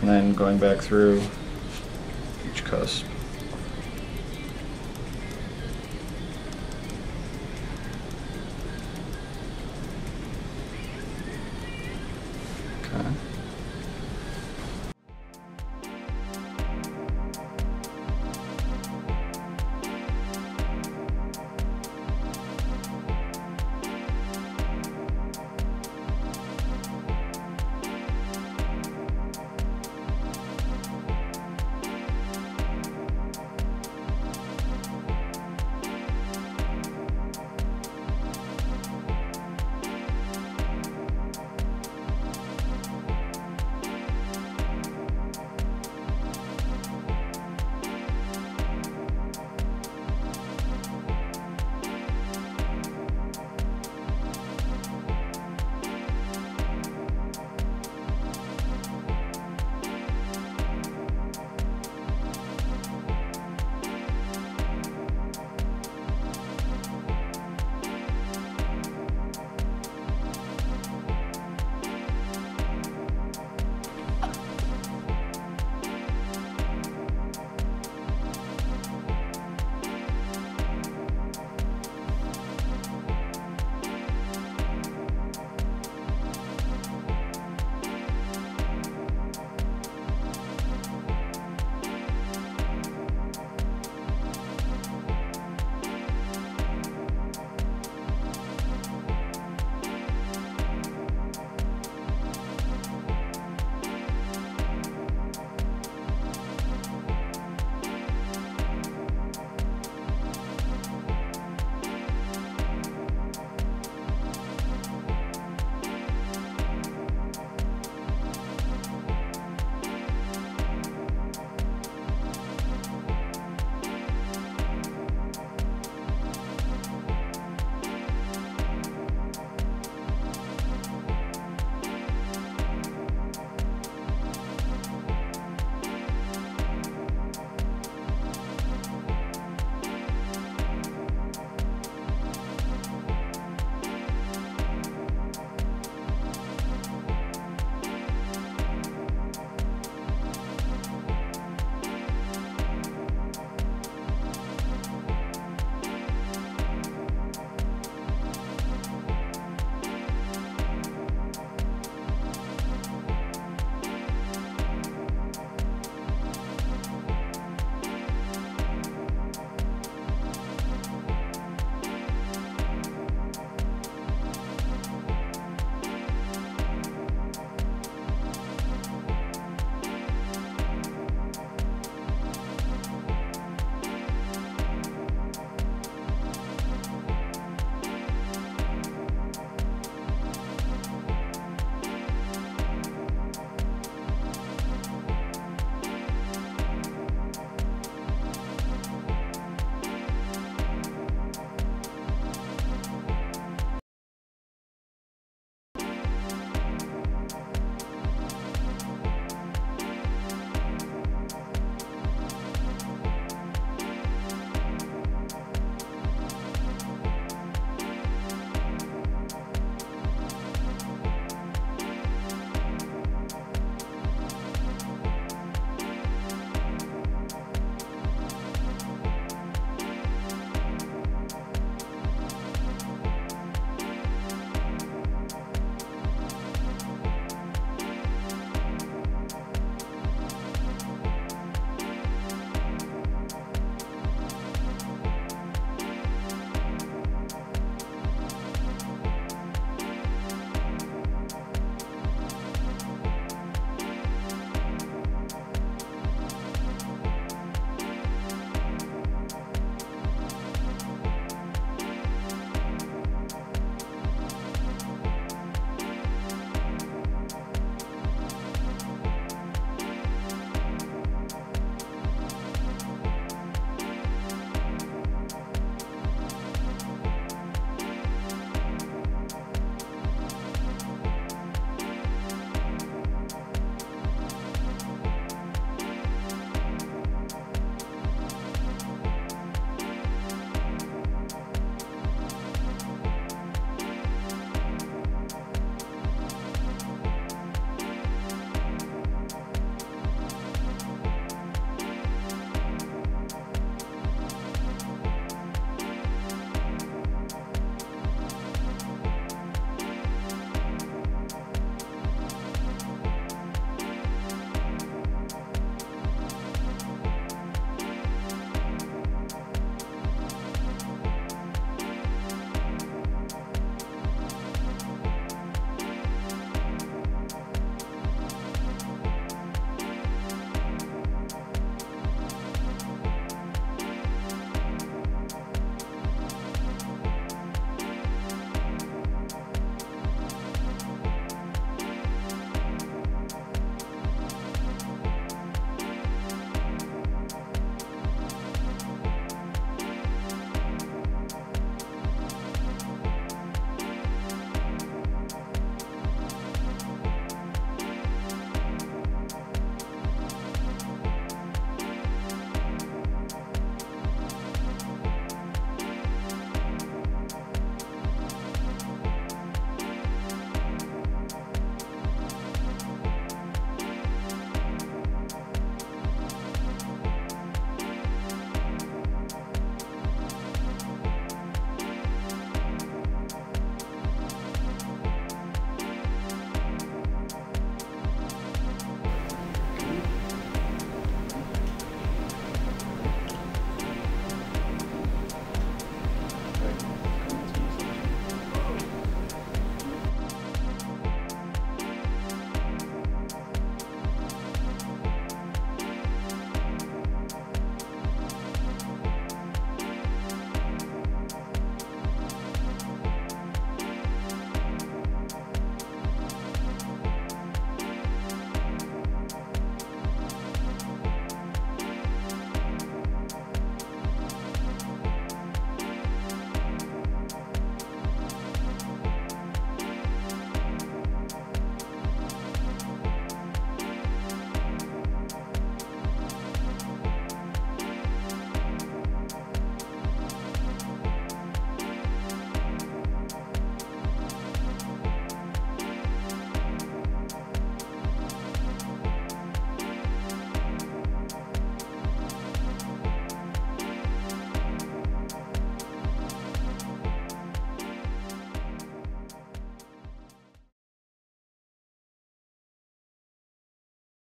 and then going back through each cusp.